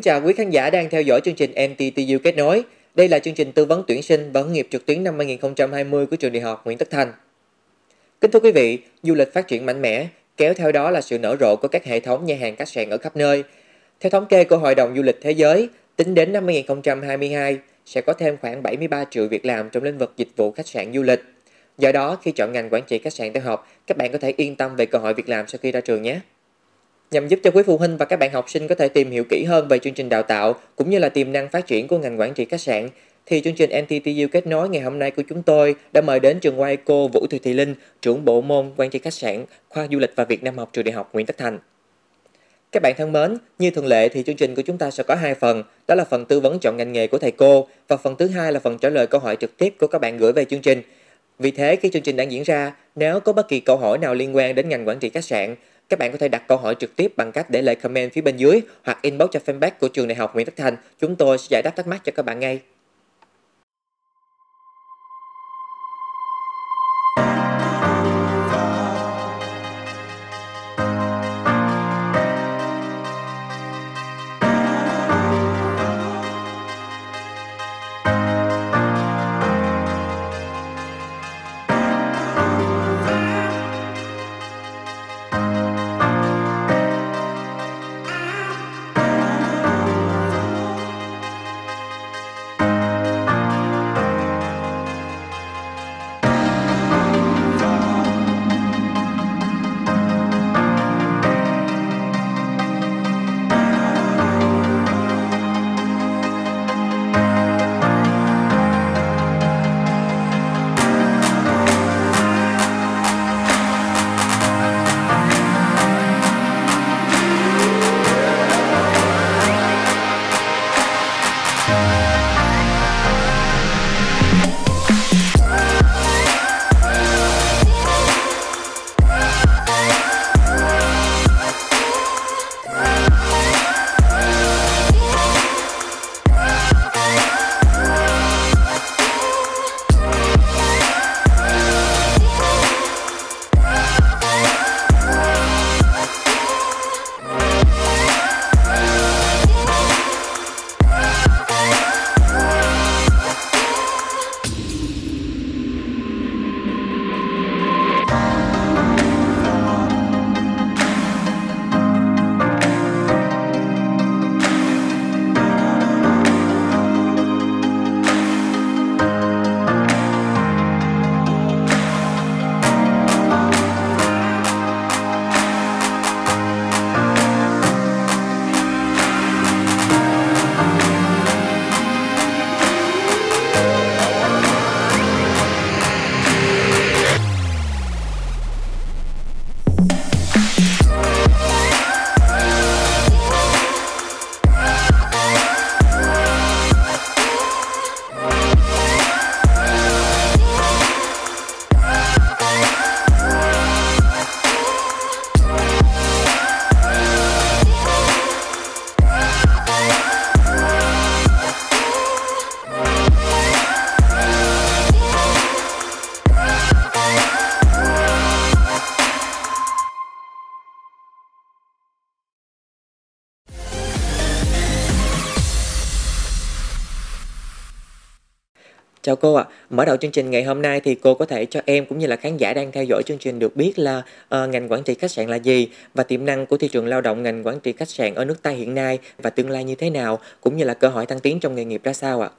Kính chào quý khán giả đang theo dõi chương trình NTTU Kết nối. Đây là chương trình tư vấn tuyển sinh và hướng nghiệp trực tuyến năm 2020 của trường đại học Nguyễn Tất Thành. Kính thưa quý vị, du lịch phát triển mạnh mẽ, kéo theo đó là sự nở rộ của các hệ thống nhà hàng khách sạn ở khắp nơi. Theo thống kê của Hội đồng Du lịch Thế giới, tính đến năm 2022 sẽ có thêm khoảng 73 triệu việc làm trong lĩnh vực dịch vụ khách sạn du lịch. Do đó, khi chọn ngành quản trị khách sạn đại học, các bạn có thể yên tâm về cơ hội việc làm sau khi ra trường nhé. Nhằm giúp cho quý phụ huynh và các bạn học sinh có thể tìm hiểu kỹ hơn về chương trình đào tạo cũng như là tiềm năng phát triển của ngành quản trị khách sạn, thì chương trình NTTU kết nối ngày hôm nay của chúng tôi đã mời đến trường quay cô Vũ Thị Thị Linh, trưởng bộ môn quản trị khách sạn, khoa du lịch và Việt Nam học trường đại học Nguyễn Tất Thành. Các bạn thân mến, như thường lệ thì chương trình của chúng ta sẽ có hai phần, đó là phần tư vấn chọn ngành nghề của thầy cô và phần thứ hai là phần trả lời câu hỏi trực tiếp của các bạn gửi về chương trình. Vì thế khi chương trình đang diễn ra, nếu có bất kỳ câu hỏi nào liên quan đến ngành quản trị khách sạn, các bạn có thể đặt câu hỏi trực tiếp bằng cách để lại comment phía bên dưới hoặc inbox cho fanpage của trường đại học Nguyễn Tất Thành. Chúng tôi sẽ giải đáp thắc mắc cho các bạn ngay. Chào cô ạ. Mở đầu chương trình ngày hôm nay thì cô có thể cho em cũng như là khán giả đang theo dõi chương trình được biết là uh, ngành quản trị khách sạn là gì và tiềm năng của thị trường lao động ngành quản trị khách sạn ở nước ta hiện nay và tương lai như thế nào cũng như là cơ hội thăng tiến trong nghề nghiệp ra sao ạ?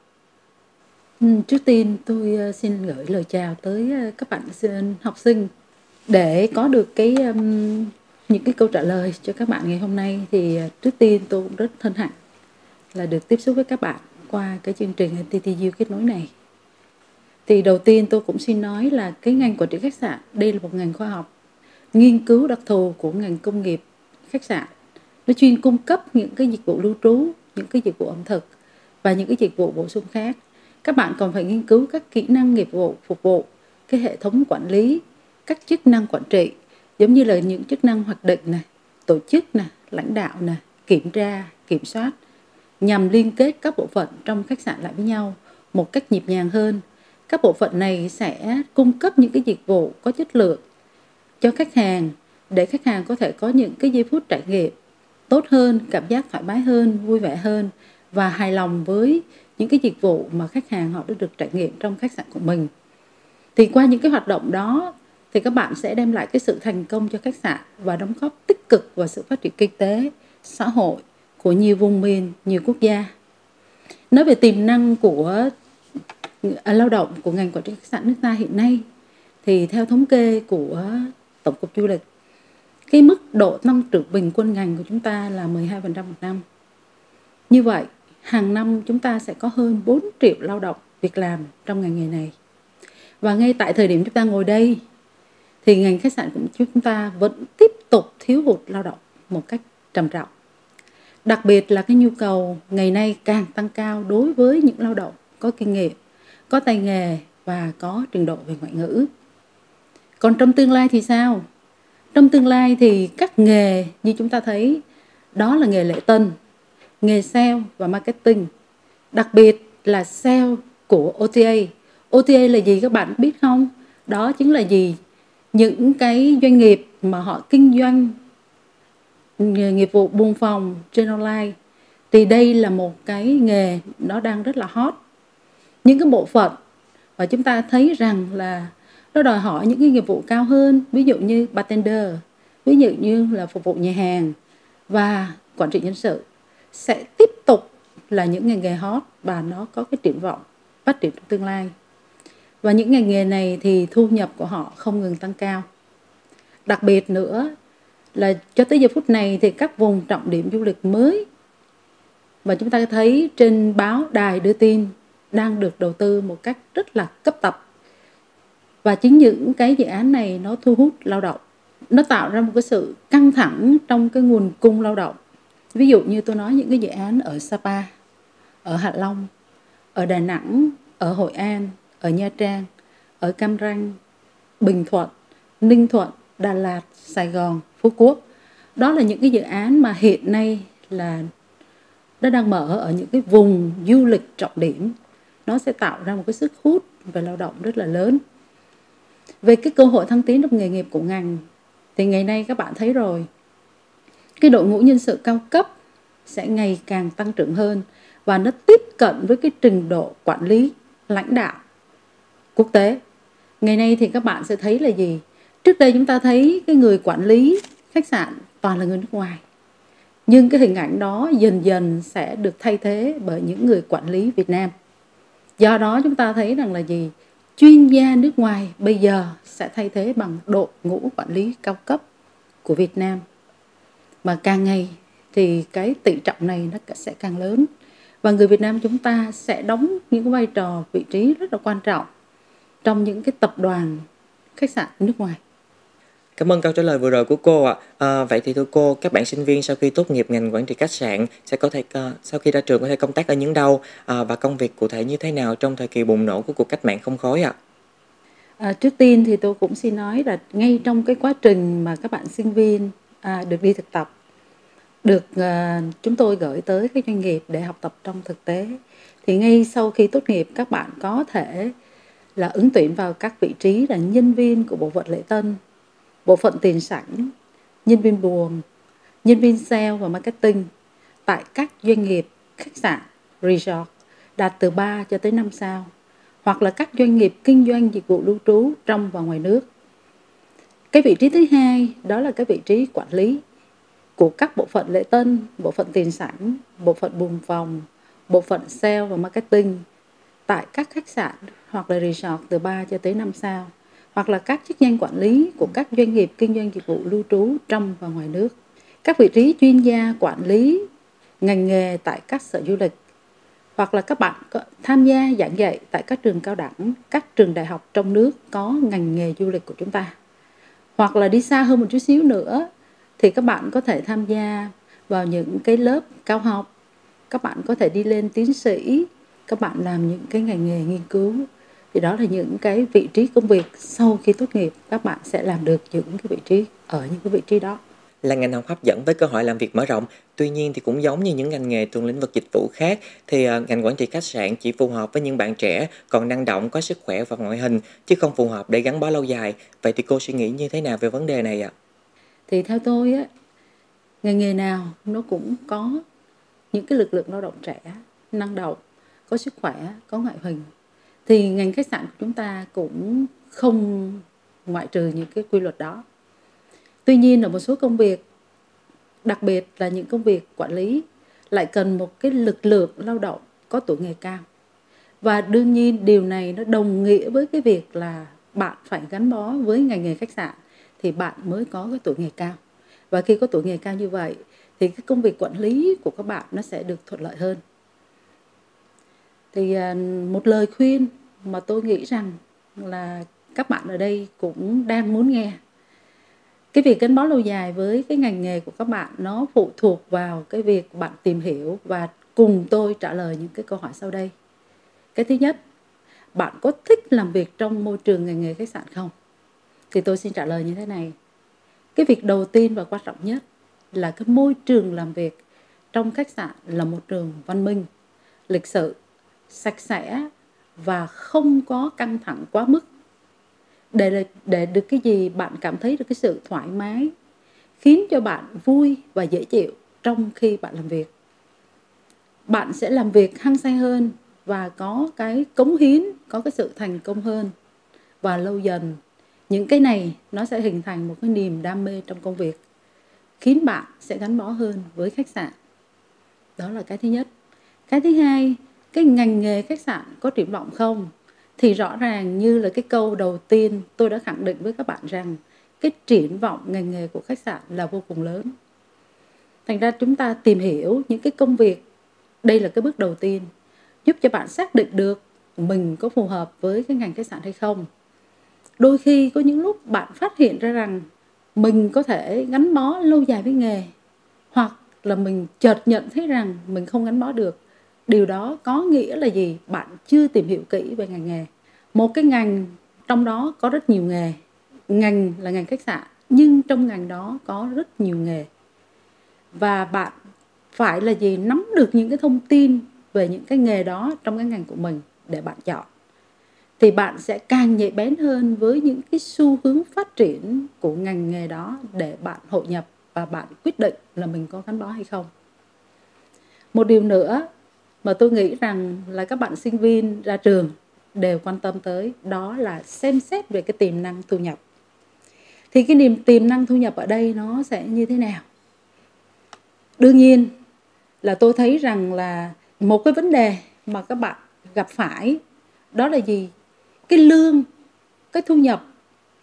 Ừ, trước tiên tôi ờ, xin gửi lời chào tới ờ, các bạn học sinh để có được cái um, những cái câu trả lời cho các bạn ngày hôm nay thì trước tiên tôi cũng rất hân hạnh là được tiếp xúc với các bạn qua cái chương trình TTU kết nối này thì đầu tiên tôi cũng xin nói là cái ngành quản trị khách sạn, đây là một ngành khoa học nghiên cứu đặc thù của ngành công nghiệp khách sạn. Nó chuyên cung cấp những cái dịch vụ lưu trú, những cái dịch vụ ẩm thực và những cái dịch vụ bổ sung khác. Các bạn còn phải nghiên cứu các kỹ năng nghiệp vụ phục vụ, cái hệ thống quản lý, các chức năng quản trị, giống như là những chức năng hoạt định này, tổ chức này, lãnh đạo này, kiểm tra, kiểm soát, nhằm liên kết các bộ phận trong khách sạn lại với nhau một cách nhịp nhàng hơn các bộ phận này sẽ cung cấp những cái dịch vụ có chất lượng cho khách hàng để khách hàng có thể có những cái giây phút trải nghiệm tốt hơn, cảm giác thoải mái hơn, vui vẻ hơn và hài lòng với những cái dịch vụ mà khách hàng họ đã được trải nghiệm trong khách sạn của mình. Thì qua những cái hoạt động đó thì các bạn sẽ đem lại cái sự thành công cho khách sạn và đóng góp tích cực vào sự phát triển kinh tế, xã hội của nhiều vùng miền, nhiều quốc gia. Nói về tiềm năng của À, lao động của ngành quản trị khách sạn nước ta hiện nay thì theo thống kê của Tổng cục Du lịch cái mức độ tăng trưởng bình quân ngành của chúng ta là 12% một năm. Như vậy, hàng năm chúng ta sẽ có hơn 4 triệu lao động việc làm trong ngành nghề này. Và ngay tại thời điểm chúng ta ngồi đây thì ngành khách sạn của chúng ta vẫn tiếp tục thiếu hụt lao động một cách trầm trọng. Đặc biệt là cái nhu cầu ngày nay càng tăng cao đối với những lao động có kinh nghiệm, có tay nghề và có trình độ về ngoại ngữ. Còn trong tương lai thì sao? Trong tương lai thì các nghề như chúng ta thấy đó là nghề lễ tân, nghề sale và marketing. Đặc biệt là sale của OTA. OTA là gì các bạn biết không? Đó chính là gì? Những cái doanh nghiệp mà họ kinh doanh nghiệp vụ buôn phòng trên online thì đây là một cái nghề nó đang rất là hot. Những cái bộ phận và chúng ta thấy rằng là nó đòi hỏi những cái nghiệp vụ cao hơn, ví dụ như bartender, ví dụ như là phục vụ nhà hàng và quản trị nhân sự, sẽ tiếp tục là những ngành nghề hot và nó có cái triển vọng phát triển trong tương lai. Và những ngành nghề này thì thu nhập của họ không ngừng tăng cao. Đặc biệt nữa là cho tới giờ phút này thì các vùng trọng điểm du lịch mới mà chúng ta thấy trên báo đài đưa tin đang được đầu tư một cách rất là cấp tập. Và chính những cái dự án này nó thu hút lao động. Nó tạo ra một cái sự căng thẳng trong cái nguồn cung lao động. Ví dụ như tôi nói những cái dự án ở Sapa, ở Hạ Long, ở Đà Nẵng, ở Hội An, ở Nha Trang, ở Cam Ranh, Bình Thuận, Ninh Thuận, Đà Lạt, Sài Gòn, Phú Quốc. Đó là những cái dự án mà hiện nay là nó đang mở ở những cái vùng du lịch trọng điểm nó sẽ tạo ra một cái sức hút về lao động rất là lớn. Về cái cơ hội thăng tiến trong nghề nghiệp của ngành, thì ngày nay các bạn thấy rồi, cái đội ngũ nhân sự cao cấp sẽ ngày càng tăng trưởng hơn và nó tiếp cận với cái trình độ quản lý, lãnh đạo quốc tế. Ngày nay thì các bạn sẽ thấy là gì? Trước đây chúng ta thấy cái người quản lý khách sạn toàn là người nước ngoài, nhưng cái hình ảnh đó dần dần sẽ được thay thế bởi những người quản lý Việt Nam do đó chúng ta thấy rằng là gì? Chuyên gia nước ngoài bây giờ sẽ thay thế bằng đội ngũ quản lý cao cấp của Việt Nam. Mà càng ngày thì cái tỷ trọng này nó sẽ càng lớn. Và người Việt Nam chúng ta sẽ đóng những vai trò vị trí rất là quan trọng trong những cái tập đoàn khách sạn nước ngoài. Cảm ơn câu trả lời vừa rồi của cô ạ. À. vậy thì thưa cô, các bạn sinh viên sau khi tốt nghiệp ngành quản trị khách sạn sẽ có thể uh, sau khi ra trường có thể công tác ở những đâu uh, và công việc cụ thể như thế nào trong thời kỳ bùng nổ của cuộc cách mạng không khói ạ? À? Trước tiên thì tôi cũng xin nói là ngay trong cái quá trình mà các bạn sinh viên à, được đi thực tập, được à, chúng tôi gửi tới các doanh nghiệp để học tập trong thực tế, thì ngay sau khi tốt nghiệp các bạn có thể là ứng tuyển vào các vị trí là nhân viên của bộ phận lễ tân bộ phận tiền sẵn, nhân viên buồn, nhân viên sale và marketing tại các doanh nghiệp khách sạn, resort đạt từ 3 cho tới 5 sao hoặc là các doanh nghiệp kinh doanh dịch vụ lưu trú trong và ngoài nước. Cái vị trí thứ hai đó là cái vị trí quản lý của các bộ phận lễ tân, bộ phận tiền sẵn, bộ phận buồng phòng, bộ phận sale và marketing tại các khách sạn hoặc là resort từ 3 cho tới 5 sao hoặc là các chức danh quản lý của các doanh nghiệp kinh doanh dịch vụ lưu trú trong và ngoài nước. Các vị trí chuyên gia quản lý ngành nghề tại các sở du lịch hoặc là các bạn tham gia giảng dạy tại các trường cao đẳng, các trường đại học trong nước có ngành nghề du lịch của chúng ta. Hoặc là đi xa hơn một chút xíu nữa thì các bạn có thể tham gia vào những cái lớp cao học, các bạn có thể đi lên tiến sĩ, các bạn làm những cái ngành nghề nghiên cứu thì đó là những cái vị trí công việc sau khi tốt nghiệp các bạn sẽ làm được những cái vị trí ở những cái vị trí đó là ngành học hấp dẫn với cơ hội làm việc mở rộng. Tuy nhiên thì cũng giống như những ngành nghề trong lĩnh vực dịch vụ khác thì uh, ngành quản trị khách sạn chỉ phù hợp với những bạn trẻ còn năng động, có sức khỏe và ngoại hình chứ không phù hợp để gắn bó lâu dài. Vậy thì cô suy nghĩ như thế nào về vấn đề này ạ? Thì theo tôi á ngành nghề nào nó cũng có những cái lực lượng lao động trẻ năng động có sức khỏe có ngoại hình thì ngành khách sạn của chúng ta cũng không ngoại trừ những cái quy luật đó. Tuy nhiên ở một số công việc, đặc biệt là những công việc quản lý, lại cần một cái lực lượng lao động có tuổi nghề cao. Và đương nhiên điều này nó đồng nghĩa với cái việc là bạn phải gắn bó với ngành nghề khách sạn thì bạn mới có cái tuổi nghề cao. Và khi có tuổi nghề cao như vậy, thì cái công việc quản lý của các bạn nó sẽ được thuận lợi hơn thì à, một lời khuyên mà tôi nghĩ rằng là các bạn ở đây cũng đang muốn nghe. Cái việc gắn bó lâu dài với cái ngành nghề của các bạn nó phụ thuộc vào cái việc bạn tìm hiểu và cùng tôi trả lời những cái câu hỏi sau đây. Cái thứ nhất, bạn có thích làm việc trong môi trường ngành nghề khách sạn không? Thì tôi xin trả lời như thế này. Cái việc đầu tiên và quan trọng nhất là cái môi trường làm việc trong khách sạn là một trường văn minh, lịch sự sạch sẽ và không có căng thẳng quá mức. Để để được cái gì bạn cảm thấy được cái sự thoải mái, khiến cho bạn vui và dễ chịu trong khi bạn làm việc. Bạn sẽ làm việc hăng say hơn và có cái cống hiến, có cái sự thành công hơn. Và lâu dần, những cái này nó sẽ hình thành một cái niềm đam mê trong công việc, khiến bạn sẽ gắn bó hơn với khách sạn. Đó là cái thứ nhất. Cái thứ hai cái ngành nghề khách sạn có triển vọng không? Thì rõ ràng như là cái câu đầu tiên tôi đã khẳng định với các bạn rằng cái triển vọng ngành nghề của khách sạn là vô cùng lớn. Thành ra chúng ta tìm hiểu những cái công việc. Đây là cái bước đầu tiên, giúp cho bạn xác định được mình có phù hợp với cái ngành khách sạn hay không. Đôi khi có những lúc bạn phát hiện ra rằng mình có thể gắn bó lâu dài với nghề, hoặc là mình chợt nhận thấy rằng mình không gắn bó được điều đó có nghĩa là gì? Bạn chưa tìm hiểu kỹ về ngành nghề. Một cái ngành trong đó có rất nhiều nghề. Ngành là ngành khách sạn, nhưng trong ngành đó có rất nhiều nghề. Và bạn phải là gì? Nắm được những cái thông tin về những cái nghề đó trong cái ngành của mình để bạn chọn. Thì bạn sẽ càng nhạy bén hơn với những cái xu hướng phát triển của ngành nghề đó để bạn hội nhập và bạn quyết định là mình có gắn bó hay không. Một điều nữa mà tôi nghĩ rằng là các bạn sinh viên ra trường đều quan tâm tới đó là xem xét về cái tiềm năng thu nhập. Thì cái niềm tiềm năng thu nhập ở đây nó sẽ như thế nào? Đương nhiên là tôi thấy rằng là một cái vấn đề mà các bạn gặp phải, đó là gì? Cái lương, cái thu nhập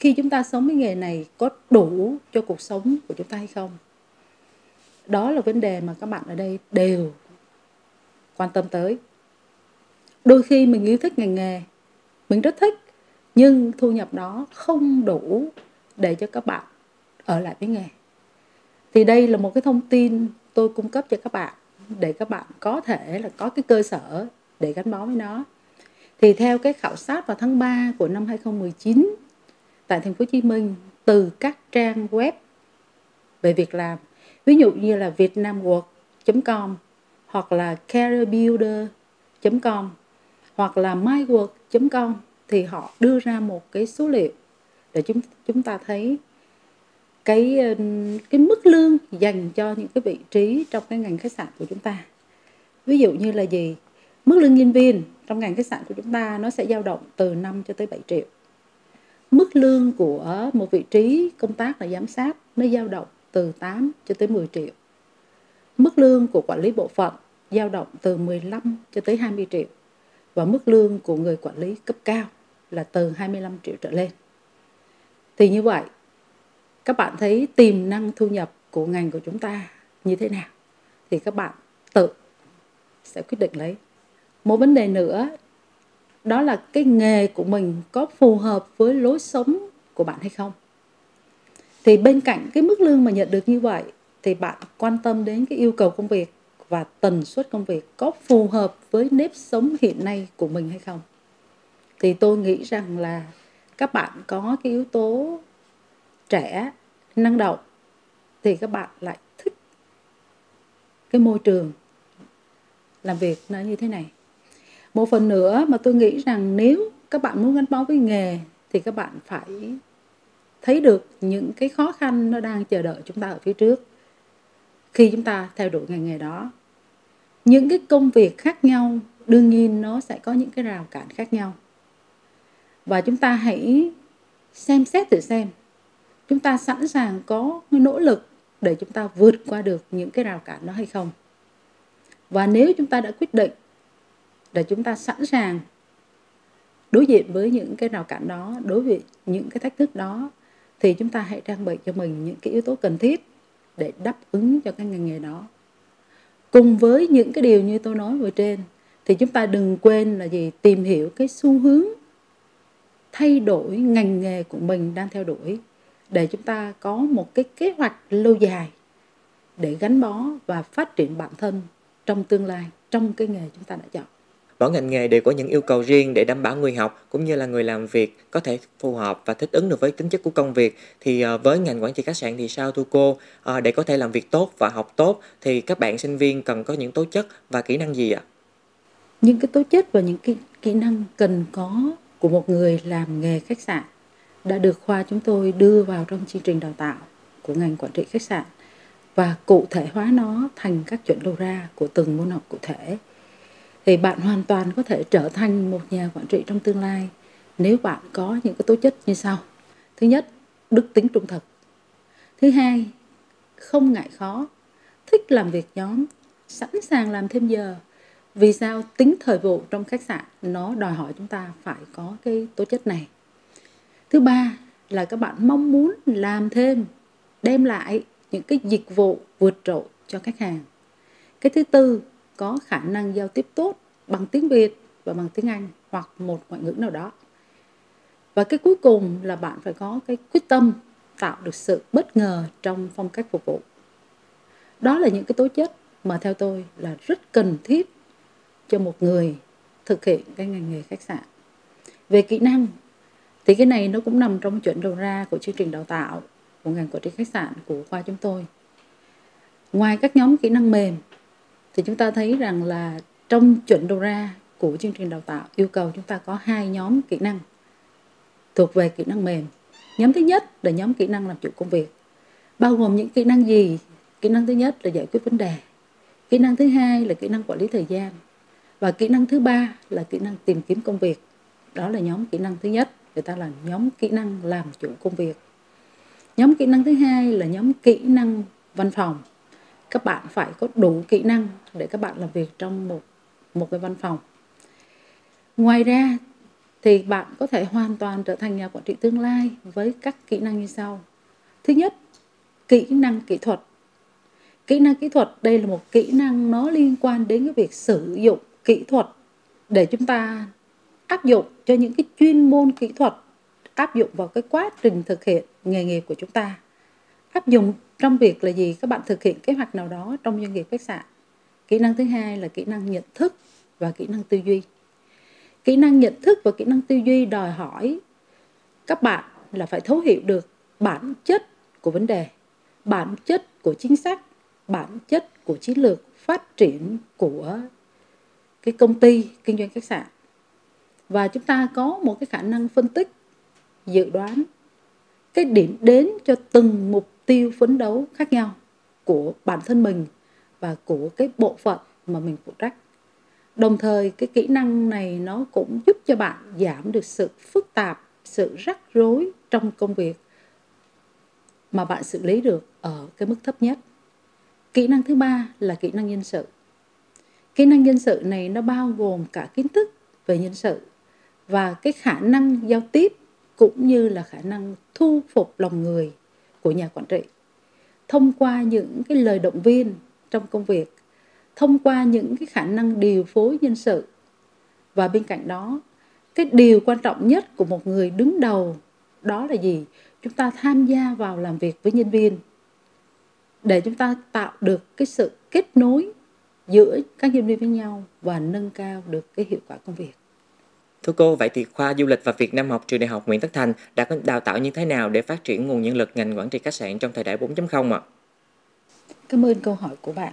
khi chúng ta sống với nghề này có đủ cho cuộc sống của chúng ta hay không? Đó là vấn đề mà các bạn ở đây đều quan tâm tới. Đôi khi mình yêu thích ngành nghề, mình rất thích, nhưng thu nhập đó không đủ để cho các bạn ở lại với nghề. Thì đây là một cái thông tin tôi cung cấp cho các bạn để các bạn có thể là có cái cơ sở để gắn bó với nó. Thì theo cái khảo sát vào tháng 3 của năm 2019 tại thành phố Hồ Chí Minh, từ các trang web về việc làm, ví dụ như là vietnamwork.com hoặc là careerbuilder.com hoặc là mywork.com thì họ đưa ra một cái số liệu để chúng chúng ta thấy cái um, cái mức lương dành cho những cái vị trí trong cái ngành khách sạn của chúng ta. Ví dụ như là gì? Mức lương nhân viên trong ngành khách sạn của chúng ta nó sẽ dao động từ 5 cho tới 7 triệu. Mức lương của một vị trí công tác là giám sát nó dao động từ 8 cho tới 10 triệu mức lương của quản lý bộ phận dao động từ 15 cho tới 20 triệu và mức lương của người quản lý cấp cao là từ 25 triệu trở lên. Thì như vậy, các bạn thấy tiềm năng thu nhập của ngành của chúng ta như thế nào? Thì các bạn tự sẽ quyết định lấy. Một vấn đề nữa, đó là cái nghề của mình có phù hợp với lối sống của bạn hay không? Thì bên cạnh cái mức lương mà nhận được như vậy thì bạn quan tâm đến cái yêu cầu công việc và tần suất công việc có phù hợp với nếp sống hiện nay của mình hay không? Thì tôi nghĩ rằng là các bạn có cái yếu tố trẻ, năng động thì các bạn lại thích cái môi trường làm việc nó như thế này. Một phần nữa mà tôi nghĩ rằng nếu các bạn muốn gắn bó với nghề thì các bạn phải thấy được những cái khó khăn nó đang chờ đợi chúng ta ở phía trước khi chúng ta theo đuổi ngành nghề đó. Những cái công việc khác nhau, đương nhiên nó sẽ có những cái rào cản khác nhau. Và chúng ta hãy xem xét thử xem, chúng ta sẵn sàng có nỗ lực để chúng ta vượt qua được những cái rào cản đó hay không? Và nếu chúng ta đã quyết định để chúng ta sẵn sàng đối diện với những cái rào cản đó, đối với những cái thách thức đó, thì chúng ta hãy trang bị cho mình những cái yếu tố cần thiết để đáp ứng cho cái ngành nghề đó. Cùng với những cái điều như tôi nói vừa trên, thì chúng ta đừng quên là gì? Tìm hiểu cái xu hướng thay đổi ngành nghề của mình đang theo đuổi để chúng ta có một cái kế hoạch lâu dài để gắn bó và phát triển bản thân trong tương lai, trong cái nghề chúng ta đã chọn mỗi ngành nghề đều có những yêu cầu riêng để đảm bảo người học cũng như là người làm việc có thể phù hợp và thích ứng được với tính chất của công việc. Thì ờ, với ngành quản trị khách sạn thì sao thu cô? À, để có thể làm việc tốt và học tốt thì các bạn sinh viên cần có những tố chất và kỹ năng gì ạ? Những cái tố chất và những cái kỹ năng cần có của một người làm nghề khách sạn đã được khoa chúng tôi đưa vào trong chương trình đào tạo của ngành quản trị khách sạn và cụ thể hóa nó thành các chuẩn đầu ra của từng môn học cụ thể thì bạn hoàn toàn có thể trở thành một nhà quản trị trong tương lai nếu bạn có những cái tố chất như sau. Thứ nhất, đức tính trung thực. Thứ hai, không ngại khó, thích làm việc nhóm, sẵn sàng làm thêm giờ, vì sao tính thời vụ trong khách sạn nó đòi hỏi chúng ta phải có cái tố chất này. Thứ ba là các bạn mong muốn làm thêm, đem lại những cái dịch vụ vượt trội cho khách hàng. Cái thứ tư có khả năng giao tiếp tốt bằng tiếng Việt và bằng tiếng Anh hoặc một ngoại ngữ nào đó. Và cái cuối cùng là bạn phải có cái quyết tâm tạo được sự bất ngờ trong phong cách phục vụ. Đó là những cái tố chất mà theo tôi là rất cần thiết cho một người thực hiện cái ngành nghề khách sạn. Về kỹ năng, thì cái này nó cũng nằm trong chuẩn đầu ra của chương trình đào tạo của ngành quản trị khách sạn của khoa chúng tôi. Ngoài các nhóm kỹ năng mềm thì chúng ta thấy rằng là trong chuẩn đầu ra của chương trình đào tạo yêu cầu chúng ta có hai nhóm kỹ năng thuộc về kỹ năng mềm nhóm thứ nhất là nhóm kỹ năng làm chủ công việc bao gồm những kỹ năng gì kỹ năng thứ nhất là giải quyết vấn đề kỹ năng thứ hai là kỹ năng quản lý thời gian và kỹ năng thứ ba là kỹ năng tìm kiếm công việc đó là nhóm kỹ năng thứ nhất người ta là nhóm kỹ năng làm chủ công việc nhóm kỹ năng thứ hai là nhóm kỹ năng văn phòng các bạn phải có đủ kỹ năng để các bạn làm việc trong một một cái văn phòng. Ngoài ra thì bạn có thể hoàn toàn trở thành nhà quản trị tương lai với các kỹ năng như sau. Thứ nhất, kỹ năng kỹ thuật. Kỹ năng kỹ thuật, đây là một kỹ năng nó liên quan đến cái việc sử dụng kỹ thuật để chúng ta áp dụng cho những cái chuyên môn kỹ thuật, áp dụng vào cái quá trình thực hiện nghề nghiệp của chúng ta. Áp dụng trong việc là gì? Các bạn thực hiện kế hoạch nào đó trong doanh nghiệp khách sạn. Kỹ năng thứ hai là kỹ năng nhận thức và kỹ năng tư duy. Kỹ năng nhận thức và kỹ năng tư duy đòi hỏi các bạn là phải thấu hiểu được bản chất của vấn đề, bản chất của chính sách, bản chất của chiến lược phát triển của cái công ty kinh doanh khách sạn. Và chúng ta có một cái khả năng phân tích, dự đoán cái điểm đến cho từng mục tiêu phấn đấu khác nhau của bản thân mình và của cái bộ phận mà mình phụ trách. Đồng thời, cái kỹ năng này nó cũng giúp cho bạn giảm được sự phức tạp, sự rắc rối trong công việc mà bạn xử lý được ở cái mức thấp nhất. Kỹ năng thứ ba là kỹ năng nhân sự. Kỹ năng nhân sự này nó bao gồm cả kiến thức về nhân sự và cái khả năng giao tiếp cũng như là khả năng thu phục lòng người của nhà quản trị. Thông qua những cái lời động viên trong công việc, thông qua những cái khả năng điều phối nhân sự. Và bên cạnh đó, cái điều quan trọng nhất của một người đứng đầu đó là gì? Chúng ta tham gia vào làm việc với nhân viên. Để chúng ta tạo được cái sự kết nối giữa các nhân viên với nhau và nâng cao được cái hiệu quả công việc. Thưa cô, vậy thì khoa du lịch và Việt Nam học trường Đại học Nguyễn Tất Thành đã có đào tạo như thế nào để phát triển nguồn nhân lực ngành quản trị khách sạn trong thời đại 4.0 ạ? Cảm ơn câu hỏi của bạn.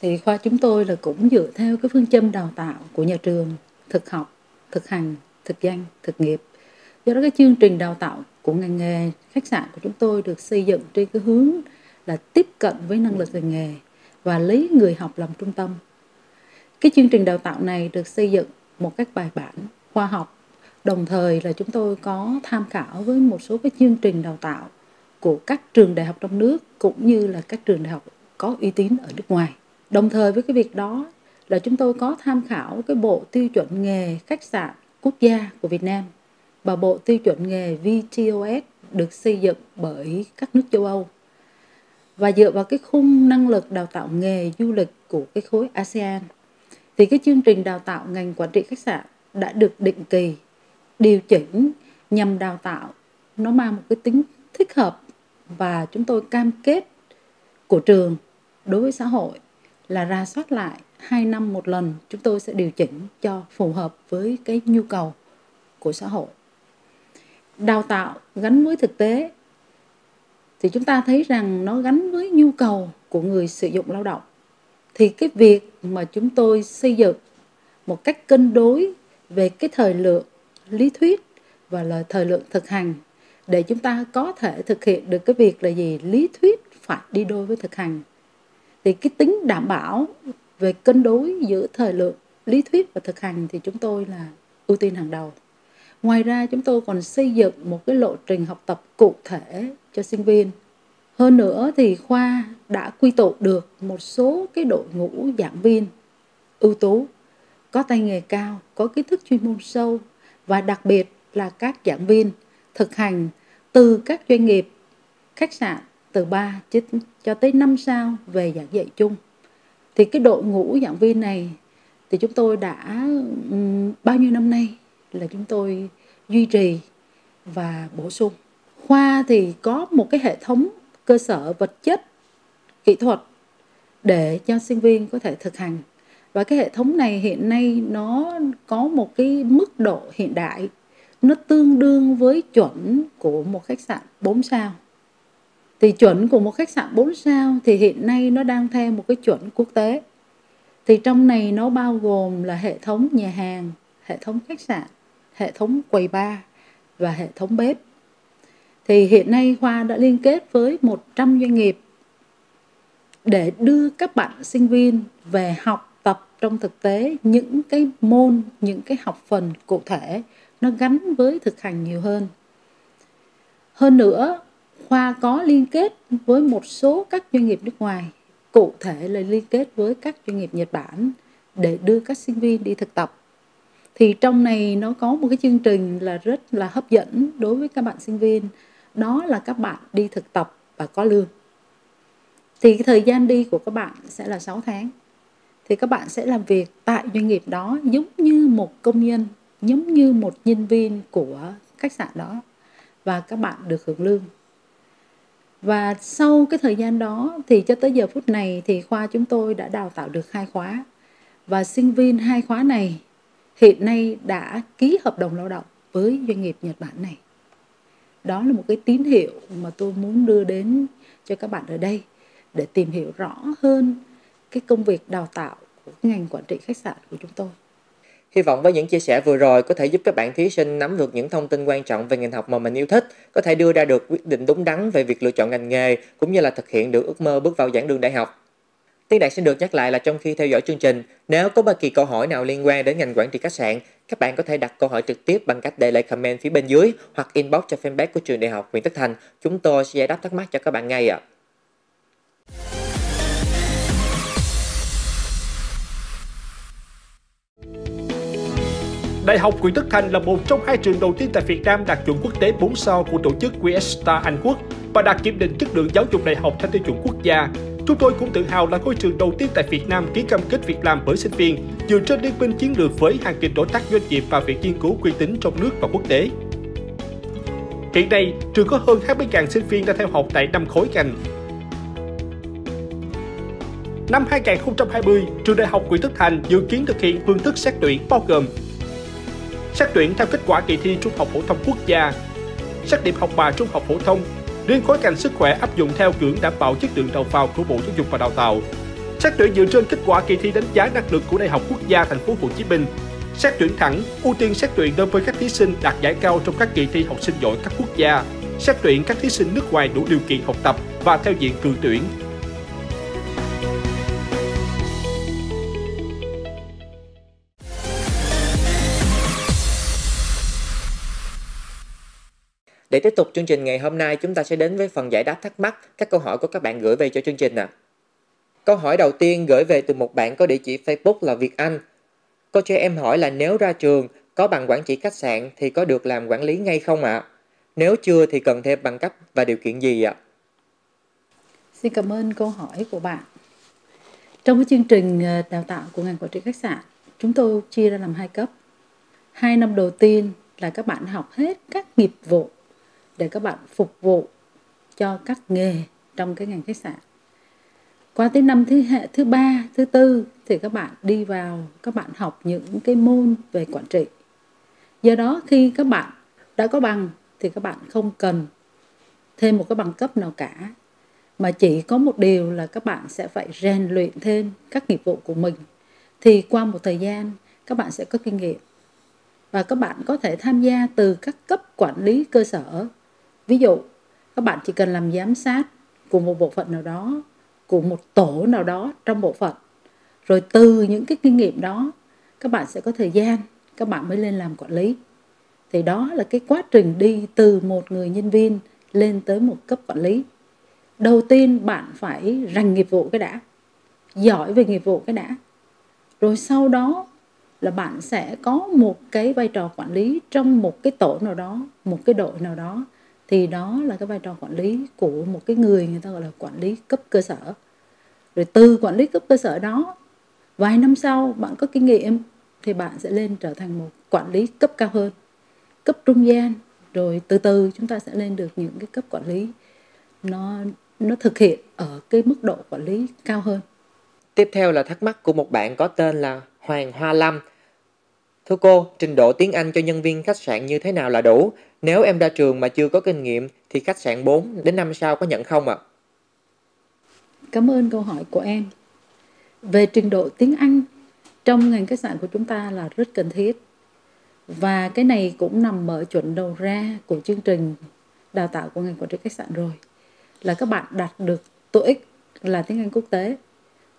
Thì khoa chúng tôi là cũng dựa theo cái phương châm đào tạo của nhà trường, thực học, thực hành, thực danh, thực nghiệp. Do đó cái chương trình đào tạo của ngành nghề khách sạn của chúng tôi được xây dựng trên cái hướng là tiếp cận với năng lực về nghề và lấy người học làm trung tâm. Cái chương trình đào tạo này được xây dựng một cách bài bản, khoa học, đồng thời là chúng tôi có tham khảo với một số cái chương trình đào tạo của các trường đại học trong nước cũng như là các trường đại học có uy tín ở nước ngoài. Đồng thời với cái việc đó là chúng tôi có tham khảo cái bộ tiêu chuẩn nghề khách sạn quốc gia của Việt Nam và bộ tiêu chuẩn nghề VTOS được xây dựng bởi các nước châu Âu. Và dựa vào cái khung năng lực đào tạo nghề du lịch của cái khối ASEAN thì cái chương trình đào tạo ngành quản trị khách sạn đã được định kỳ, điều chỉnh nhằm đào tạo. Nó mang một cái tính thích hợp và chúng tôi cam kết của trường đối với xã hội là ra soát lại hai năm một lần chúng tôi sẽ điều chỉnh cho phù hợp với cái nhu cầu của xã hội. Đào tạo gắn với thực tế thì chúng ta thấy rằng nó gắn với nhu cầu của người sử dụng lao động. Thì cái việc mà chúng tôi xây dựng một cách cân đối về cái thời lượng lý thuyết và là thời lượng thực hành để chúng ta có thể thực hiện được cái việc là gì? Lý thuyết phải đi đôi với thực hành. Thì cái tính đảm bảo về cân đối giữa thời lượng lý thuyết và thực hành thì chúng tôi là ưu tiên hàng đầu. Ngoài ra, chúng tôi còn xây dựng một cái lộ trình học tập cụ thể cho sinh viên. Hơn nữa thì khoa đã quy tụ được một số cái đội ngũ giảng viên ưu tú có tay nghề cao, có kiến thức chuyên môn sâu, và đặc biệt là các giảng viên thực hành từ các doanh nghiệp, khách sạn từ 3 cho tới 5 sao về giảng dạy chung. Thì cái đội ngũ giảng viên này thì chúng tôi đã bao nhiêu năm nay là chúng tôi duy trì và bổ sung. Khoa thì có một cái hệ thống cơ sở vật chất kỹ thuật để cho sinh viên có thể thực hành và cái hệ thống này hiện nay nó có một cái mức độ hiện đại. Nó tương đương với chuẩn của một khách sạn 4 sao. Thì chuẩn của một khách sạn 4 sao thì hiện nay nó đang theo một cái chuẩn quốc tế. Thì trong này nó bao gồm là hệ thống nhà hàng, hệ thống khách sạn, hệ thống quầy bar và hệ thống bếp. Thì hiện nay Khoa đã liên kết với 100 doanh nghiệp để đưa các bạn sinh viên về học trong thực tế những cái môn, những cái học phần cụ thể nó gắn với thực hành nhiều hơn. Hơn nữa, Khoa có liên kết với một số các doanh nghiệp nước ngoài, cụ thể là liên kết với các doanh nghiệp Nhật Bản để đưa các sinh viên đi thực tập. Thì trong này nó có một cái chương trình là rất là hấp dẫn đối với các bạn sinh viên, đó là các bạn đi thực tập và có lương. Thì cái thời gian đi của các bạn sẽ là 6 tháng. Thì các bạn sẽ làm việc tại doanh nghiệp đó giống như một công nhân, giống như một nhân viên của khách sạn đó và các bạn được hưởng lương và sau cái thời gian đó thì cho tới giờ phút này thì khoa chúng tôi đã đào tạo được hai khóa và sinh viên hai khóa này hiện nay đã ký hợp đồng lao động với doanh nghiệp Nhật Bản này. Đó là một cái tín hiệu mà tôi muốn đưa đến cho các bạn ở đây để tìm hiểu rõ hơn cái công việc đào tạo của ngành quản trị khách sạn của chúng tôi. Hy vọng với những chia sẻ vừa rồi có thể giúp các bạn thí sinh nắm được những thông tin quan trọng về ngành học mà mình yêu thích, có thể đưa ra được quyết định đúng đắn về việc lựa chọn ngành nghề cũng như là thực hiện được ước mơ bước vào giảng đường đại học. Tiên Đạt xin được nhắc lại là trong khi theo dõi chương trình, nếu có bất kỳ câu hỏi nào liên quan đến ngành quản trị khách sạn, các bạn có thể đặt câu hỏi trực tiếp bằng cách để lại comment phía bên dưới hoặc inbox cho fanpage của trường đại học Nguyễn Tất Thành. Chúng tôi sẽ giải đáp thắc mắc cho các bạn ngay ạ. À. Đại học Nguyễn Tất Thành là một trong hai trường đầu tiên tại Việt Nam đạt chuẩn quốc tế 4 sao của tổ chức QS Anh Quốc và đạt kiểm định chất lượng giáo dục đại học theo tiêu chuẩn quốc gia. Chúng tôi cũng tự hào là ngôi trường đầu tiên tại Việt Nam ký cam kết việc làm với sinh viên, dựa trên liên minh chiến lược với hàng nghìn đối tác doanh nghiệp và viện nghiên cứu uy tín trong nước và quốc tế. Hiện nay, trường có hơn 20.000 sinh viên đang theo học tại năm khối ngành. Năm 2020, trường Đại học Nguyễn Tất Thành dự kiến thực hiện phương thức xét tuyển bao gồm xét tuyển theo kết quả kỳ thi Trung học phổ thông quốc gia, xét điểm học bạ trung học phổ thông, riêng khối ngành sức khỏe áp dụng theo chuẩn đảm bảo chất lượng đầu vào của Bộ Giáo dục và Đào tạo. Xét tuyển dựa trên kết quả kỳ thi đánh giá năng lực của Đại học Quốc gia Thành phố Hồ Chí Minh. Xét tuyển thẳng, ưu tiên xét tuyển đối với các thí sinh đạt giải cao trong các kỳ thi học sinh giỏi các quốc gia. Xét tuyển các thí sinh nước ngoài đủ điều kiện học tập, và theo diện cử tuyển. Để tiếp tục chương trình ngày hôm nay, chúng ta sẽ đến với phần giải đáp thắc mắc các câu hỏi của các bạn gửi về cho chương trình ạ. À. Câu hỏi đầu tiên gửi về từ một bạn có địa chỉ Facebook là Việt Anh. Cô cho em hỏi là nếu ra trường có bằng quản trị khách sạn thì có được làm quản lý ngay không ạ? À? Nếu chưa thì cần thêm bằng cấp và điều kiện gì ạ? À? Xin cảm ơn câu hỏi của bạn. Trong cái chương trình ờ, đào tạo của ngành quản trị khách sạn, chúng tôi chia ra làm hai cấp. Hai năm đầu tiên là các bạn học hết các nghiệp vụ để các bạn phục vụ cho các nghề trong cái ngành khách sạn. Qua tới năm thứ hệ, thứ ba, thứ tư thì các bạn đi vào, các bạn học những cái môn về quản trị. Do đó, khi các bạn đã có bằng thì các bạn không cần thêm một cái bằng cấp nào cả, mà chỉ có một điều là các bạn sẽ phải rèn luyện thêm các nghiệp vụ của mình. Thì qua một thời gian, các bạn sẽ có kinh nghiệm và các bạn có thể tham gia từ các cấp quản lý cơ sở ví dụ, các bạn chỉ cần làm giám sát của một bộ phận nào đó, của một tổ nào đó trong bộ phận. Rồi từ những cái kinh nghiệm đó, các bạn sẽ có thời gian, các bạn mới lên làm quản lý. Thì đó là cái quá trình đi từ một người nhân viên lên tới một cấp quản lý. Đầu tiên bạn phải rành nghiệp vụ cái đã, giỏi về nghiệp vụ cái đã. Rồi sau đó là bạn sẽ có một cái vai trò quản lý trong một cái tổ nào đó, một cái đội nào đó thì đó là cái vai trò quản lý của một cái người người ta gọi là quản lý cấp cơ sở. Rồi từ quản lý cấp cơ sở đó, vài năm sau bạn có kinh nghiệm thì bạn sẽ lên trở thành một quản lý cấp cao hơn, cấp trung gian. Rồi từ từ chúng ta sẽ lên được những cái cấp quản lý nó nó thực hiện ở cái mức độ quản lý cao hơn. Tiếp theo là thắc mắc của một bạn có tên là Hoàng Hoa Lâm. Thưa cô, trình độ tiếng Anh cho nhân viên khách sạn như thế nào là đủ? Nếu em ra trường mà chưa có kinh nghiệm thì khách sạn 4 đến 5 sao có nhận không ạ? À? Cảm ơn câu hỏi của em. Về trình độ tiếng Anh trong ngành khách sạn của chúng ta là rất cần thiết. Và cái này cũng nằm ở chuẩn đầu ra của chương trình đào tạo của ngành quản trị khách sạn rồi. Là các bạn đạt được TOEIC là tiếng Anh quốc tế.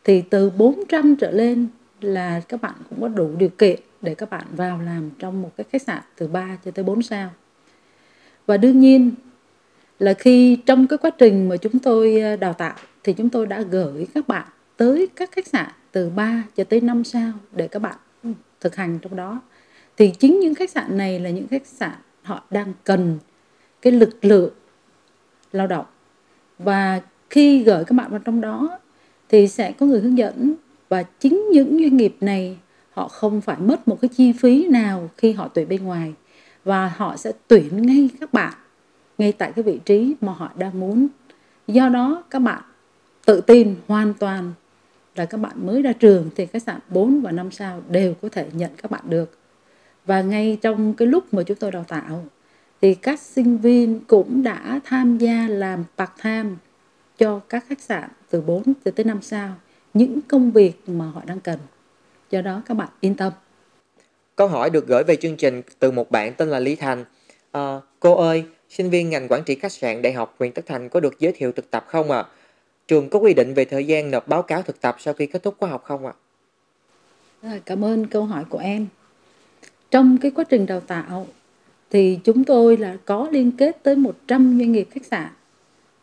Thì từ 400 trở lên là các bạn cũng có đủ điều kiện để các bạn vào làm trong một cái khách sạn từ 3 cho tới 4 sao. Và đương nhiên là khi trong cái quá trình mà chúng tôi ờ, đào tạo thì chúng tôi đã gửi các bạn tới các khách sạn từ 3 cho tới 5 sao để các bạn ừ, thực hành trong đó. Thì chính những khách sạn này là những khách sạn họ đang cần cái lực lượng lao động. Và khi gửi các bạn vào trong đó thì sẽ có người hướng dẫn và chính những doanh nghiệp này họ không phải mất một cái chi phí nào khi họ tuyển bên ngoài, và họ sẽ tuyển ngay các bạn ngay tại cái vị trí mà họ đang muốn. Do đó, các bạn tự tin hoàn toàn là các bạn mới ra trường thì khách sạn 4 và 5 sao đều có thể nhận các bạn được. Và ngay trong cái lúc mà chúng tôi đào tạo thì các sinh viên cũng đã tham gia làm part time cho các khách sạn từ 4 tới 5 sao, những công việc mà họ đang cần do đó các bạn yên tâm. Câu hỏi được gửi về chương trình từ một bạn tên là Lý Thành. À, cô ơi sinh viên ngành quản trị khách sạn đại học huyện Tất Thành có được giới thiệu thực tập không ạ? À? trường có quy định về thời gian nộp báo cáo thực tập sau khi kết thúc khóa học không ạ? À? cảm ơn câu hỏi của em. Trong cái quá trình đào tạo thì chúng tôi là có liên kết tới 100 doanh nghiệp khách sạn.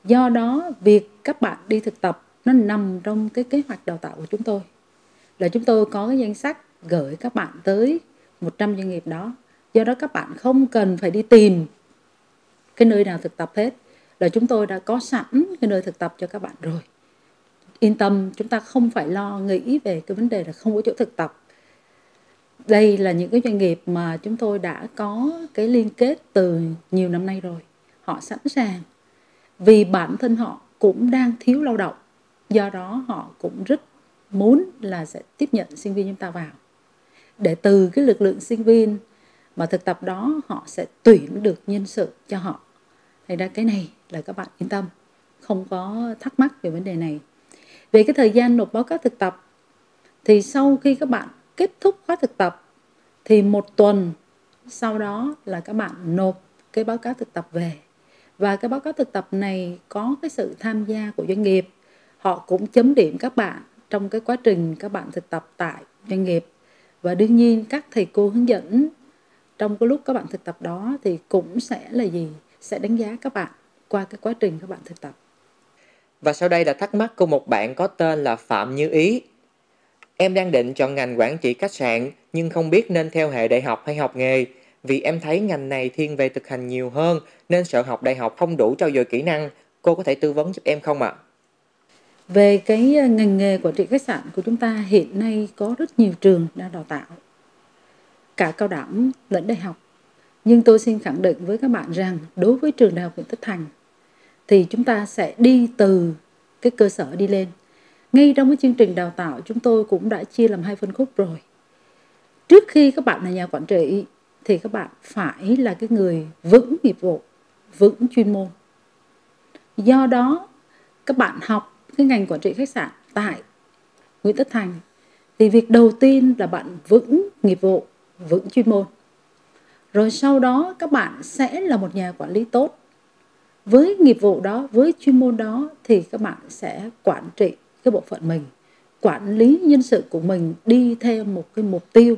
Do đó việc các bạn đi thực tập nó nằm trong cái kế hoạch đào tạo của chúng tôi là chúng tôi có cái danh sách gửi các bạn tới 100 doanh nghiệp đó. Do đó các bạn không cần phải đi tìm cái nơi nào thực tập hết. Là chúng tôi đã có sẵn cái nơi thực tập cho các bạn rồi. Yên tâm, chúng ta không phải lo nghĩ về cái vấn đề là không có chỗ thực tập. Đây là những cái doanh nghiệp mà chúng tôi đã có cái liên kết từ nhiều năm nay rồi. Họ sẵn sàng. Vì bản thân họ cũng đang thiếu lao động. Do đó họ cũng rất muốn là sẽ tiếp nhận sinh viên chúng ta vào. Để từ cái lực lượng sinh viên mà thực tập đó, họ sẽ tuyển được nhân sự cho họ. Thành ra cái này là các bạn yên tâm, không có thắc mắc về vấn đề này. Về cái thời gian nộp báo cáo thực tập, thì sau khi các bạn kết thúc khóa thực tập, thì một tuần sau đó là các bạn nộp cái báo cáo thực tập về. Và cái báo cáo thực tập này có cái sự tham gia của doanh nghiệp. Họ cũng chấm điểm các bạn trong cái quá trình các bạn thực tập tại doanh nghiệp và đương nhiên các thầy cô hướng dẫn trong cái lúc các bạn thực tập đó thì cũng sẽ là gì sẽ đánh giá các bạn qua cái quá trình các bạn thực tập và sau đây là thắc mắc của một bạn có tên là Phạm Như Ý. Em đang định chọn ngành quản trị khách sạn, nhưng không biết nên theo hệ đại học hay học nghề vì em thấy ngành này thiên về thực hành nhiều hơn, nên sợ học đại học không đủ trau dồi kỹ năng. Cô có thể tư vấn giúp em không ạ? À? Về cái ờ, ngành nghề quản trị khách sạn của chúng ta hiện nay có rất nhiều trường đang đào tạo cả cao đẳng lẫn đại học. Nhưng tôi xin khẳng định với các bạn rằng đối với trường đại học Nguyễn Tất Thành thì chúng ta sẽ đi từ cái cơ sở đi lên. Ngay trong cái chương trình đào tạo chúng tôi cũng đã chia làm hai phân khúc rồi. Trước khi các bạn là nhà quản trị thì các bạn phải là cái người vững nghiệp vụ, vững chuyên môn. Do đó các bạn học cái ngành quản trị khách sạn tại Nguyễn Tất Thành thì việc đầu tiên là bạn vững nghiệp vụ, vững chuyên môn. Rồi sau đó các bạn sẽ là một nhà quản lý tốt với nghiệp vụ đó với chuyên môn đó thì các bạn sẽ quản trị cái bộ phận mình quản lý nhân sự của mình đi theo một cái mục tiêu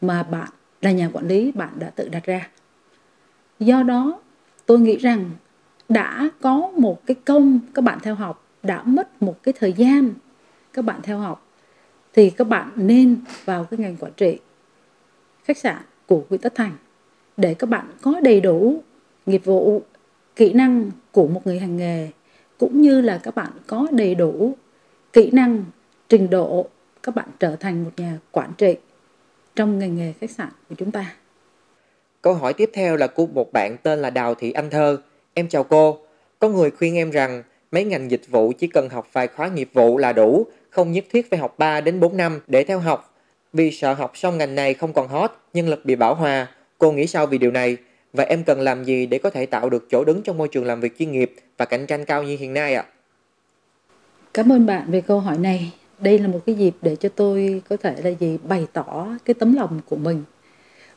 mà bạn là nhà quản lý bạn đã tự đặt ra do đó tôi nghĩ rằng đã có một cái công các bạn theo học đã mất một cái thời gian các bạn theo học, thì các bạn nên vào cái ngành quản trị, khách sạn của Nguyễn Tất Thành, để các bạn có đầy đủ nghiệp vụ, kỹ năng của một người hành nghề, cũng như là các bạn có đầy đủ kỹ năng trình độ, các bạn trở thành một nhà quản trị trong ngành nghề khách sạn của chúng ta. Câu hỏi tiếp theo là của một bạn tên là Đào Thị Anh Thơ. Em chào cô. Có người khuyên em rằng mấy ngành dịch vụ chỉ cần học vài khóa nghiệp vụ là đủ, không nhất thiết phải học 3 đến 4 năm để theo học. Vì sợ học xong ngành này không còn hot, nhân lực bị bão hòa. Cô nghĩ sao vì điều này? Và em cần làm gì để có thể tạo được chỗ đứng trong môi trường làm việc chuyên nghiệp và cạnh tranh cao như hiện nay ạ? Cảm ơn bạn về câu hỏi này. Đây là một cái dịp để cho tôi có thể là gì bày tỏ cái tấm lòng của mình.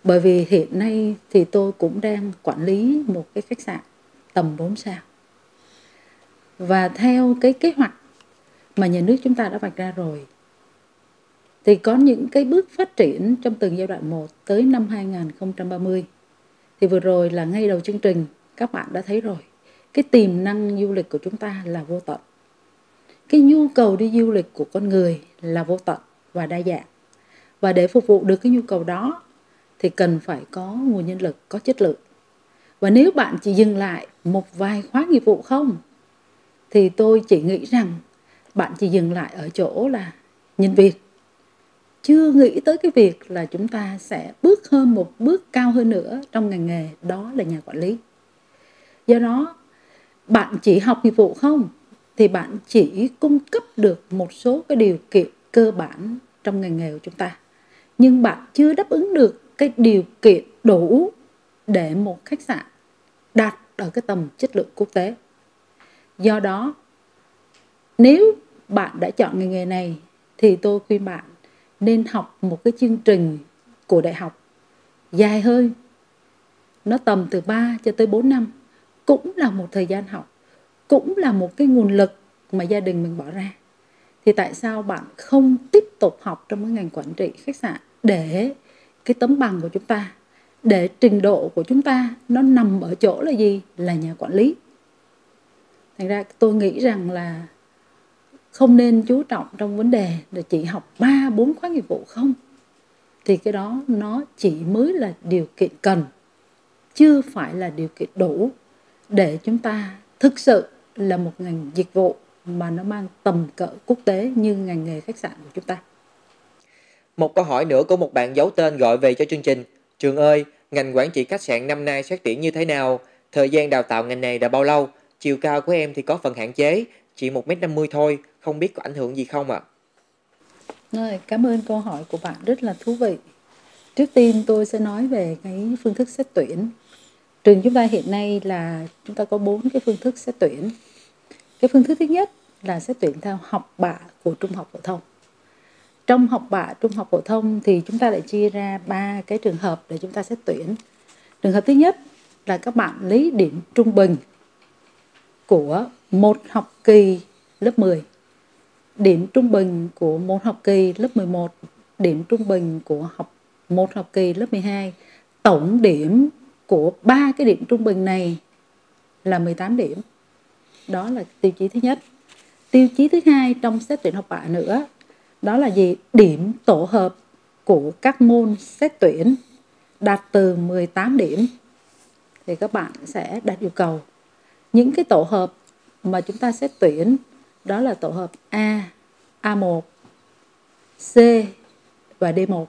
Bởi vì hiện nay thì tôi cũng đang quản lý một cái khách sạn tầm 4 sao. Và theo cái kế hoạch mà nhà nước chúng ta đã vạch ra rồi, thì có những cái bước phát triển trong từng giai đoạn 1 tới năm 2030 thì vừa rồi là ngay đầu chương trình, các bạn đã thấy rồi, cái tiềm năng du lịch của chúng ta là vô tận. Cái nhu cầu đi du lịch của con người là vô tận và đa dạng. Và để phục vụ được cái nhu cầu đó, thì cần phải có nguồn nhân lực, có chất lượng. Và nếu bạn chỉ dừng lại một vài khóa nghiệp vụ không thì tôi chỉ nghĩ rằng bạn chỉ dừng lại ở chỗ là nhân viên chưa nghĩ tới cái việc là chúng ta sẽ bước hơn một bước cao hơn nữa trong ngành nghề, đó là nhà quản lý. Do đó, bạn chỉ học nghiệp vụ không? Thì bạn chỉ cung cấp được một số cái điều kiện cơ bản trong ngành nghề của chúng ta. Nhưng bạn chưa đáp ứng được cái điều kiện đủ để một khách sạn đạt ở cái tầm chất lượng quốc tế do đó, nếu bạn đã chọn ngành nghề này, thì tôi khuyên bạn nên học một cái chương trình của đại học dài hơi. Nó tầm từ 3 cho tới 4 năm, cũng là một thời gian học, cũng là một cái nguồn lực mà gia đình mình bỏ ra. Thì tại sao bạn không tiếp tục học trong cái ngành quản trị khách sạn để cái tấm bằng của chúng ta, để trình độ của chúng ta nó nằm ở chỗ là gì? Là nhà quản lý thành ra tôi nghĩ rằng là không nên chú trọng trong vấn đề là chỉ học 3 4 khóa nghiệp vụ không thì cái đó nó chỉ mới là điều kiện cần chưa phải là điều kiện đủ để chúng ta thực sự là một ngành dịch vụ mà nó mang tầm cỡ quốc tế như ngành nghề khách sạn của chúng ta. Một câu hỏi nữa của một bạn giấu tên gọi về cho chương trình. Trường ơi, ngành quản trị khách sạn năm nay xét tuyển như thế nào? Thời gian đào tạo ngành này đã bao lâu? Chiều cao của em thì có phần hạn chế, chỉ 1m50 thôi, không biết có ảnh hưởng gì không ạ? À? cảm ơn câu hỏi của bạn rất là thú vị. Trước tiên tôi sẽ nói về cái phương thức xét tuyển. Trường chúng ta hiện nay là chúng ta có bốn cái phương thức xét tuyển. Cái phương thức thứ nhất là xét tuyển theo học bạ của trung học phổ thông. Trong học bạ trung học phổ thông thì chúng ta lại chia ra ba cái trường hợp để chúng ta xét tuyển. Trường hợp thứ nhất là các bạn lấy điểm trung bình của một học kỳ lớp 10 điểm trung bình của một học kỳ lớp 11 điểm trung bình của học một học kỳ lớp 12 tổng điểm của ba cái điểm trung bình này là 18 điểm. Đó là tiêu chí thứ nhất. Tiêu chí thứ hai trong xét tuyển học bạ nữa, đó là gì? Điểm tổ hợp của các môn xét tuyển đạt từ 18 điểm. Thì các bạn sẽ đạt yêu cầu những cái tổ hợp mà chúng ta xét tuyển đó là tổ hợp A, A1, C và D1.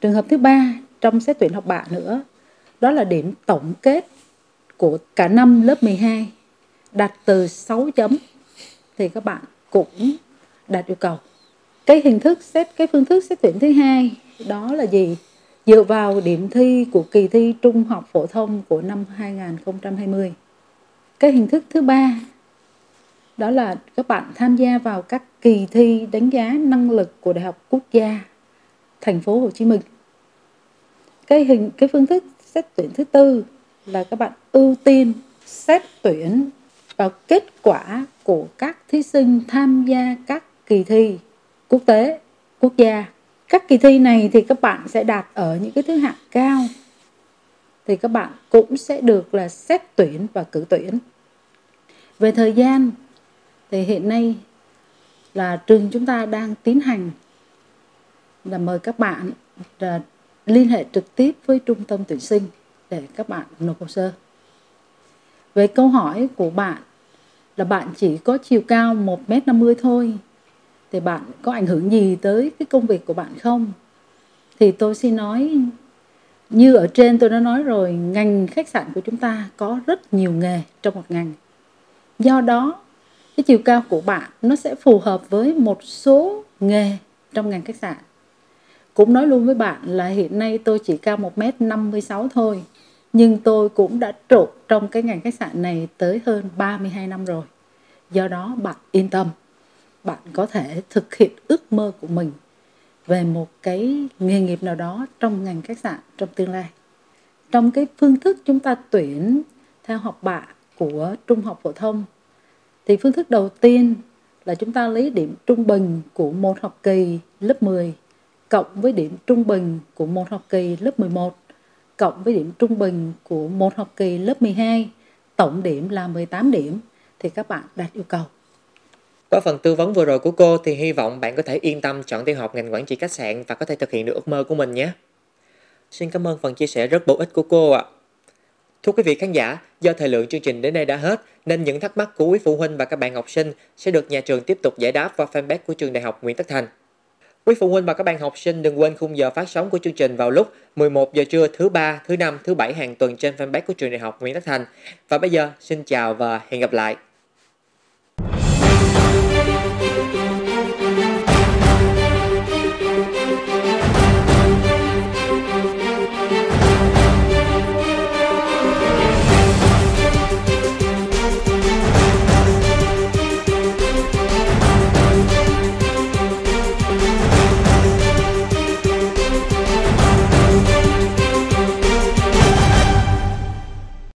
Trường hợp thứ ba trong xét tuyển học bạ nữa đó là điểm tổng kết của cả năm lớp 12 đạt từ 6 chấm thì các bạn cũng đạt yêu cầu. Cái hình thức xét cái phương thức xét tuyển thứ hai đó là gì? Dựa vào điểm thi của kỳ thi trung học phổ thông của năm 2020. Cái hình thức thứ ba đó là các bạn tham gia vào các kỳ thi đánh giá năng lực của Đại học Quốc gia Thành phố Hồ Chí Minh. Cái hình cái phương thức xét tuyển thứ tư là các bạn ưu tiên xét tuyển vào kết quả của các thí sinh tham gia các kỳ thi quốc tế, quốc gia. Các kỳ thi này thì các bạn sẽ đạt ở những cái thứ hạng cao thì các bạn cũng sẽ được là xét tuyển và cử tuyển. Về thời gian, thì hiện nay là trường chúng ta đang tiến hành là mời các bạn là liên hệ trực tiếp với trung tâm tuyển sinh để các bạn nộp hồ sơ. Về câu hỏi của bạn là bạn chỉ có chiều cao 1m50 thôi, thì bạn có ảnh hưởng gì tới cái công việc của bạn không? Thì tôi xin nói như ở trên tôi đã nói rồi, ngành khách sạn của chúng ta có rất nhiều nghề trong một ngành. Do đó, cái chiều cao của bạn nó sẽ phù hợp với một số nghề trong ngành khách sạn. Cũng nói luôn với bạn là hiện nay tôi chỉ cao 1m56 thôi, nhưng tôi cũng đã trụ trong cái ngành khách sạn này tới hơn 32 năm rồi. Do đó bạn yên tâm, bạn có thể thực hiện ước mơ của mình về một cái nghề nghiệp nào đó trong ngành khách sạn trong tương lai. Trong cái phương thức chúng ta tuyển theo học bạ của trung học phổ thông, thì phương thức đầu tiên là chúng ta lấy điểm trung bình của một học kỳ lớp 10 cộng với điểm trung bình của một học kỳ lớp 11 cộng với điểm trung bình của một học kỳ lớp 12 tổng điểm là 18 điểm, thì các bạn đạt yêu cầu. Qua phần tư vấn vừa rồi của cô thì hy vọng bạn có thể yên tâm chọn theo học ngành quản trị khách sạn và có thể thực hiện được ước mơ của mình nhé. Xin cảm ơn phần chia sẻ rất bổ ích của cô ạ. À. Thưa quý vị khán giả, do thời lượng chương trình đến đây đã hết, nên những thắc mắc của quý phụ huynh và các bạn học sinh sẽ được nhà trường tiếp tục giải đáp qua fanpage của trường Đại học Nguyễn Tất Thành. Quý phụ huynh và các bạn học sinh đừng quên khung giờ phát sóng của chương trình vào lúc 11 giờ trưa thứ ba, thứ năm, thứ bảy hàng tuần trên fanpage của trường Đại học Nguyễn Tất Thành. Và bây giờ, xin chào và hẹn gặp lại. Thank you.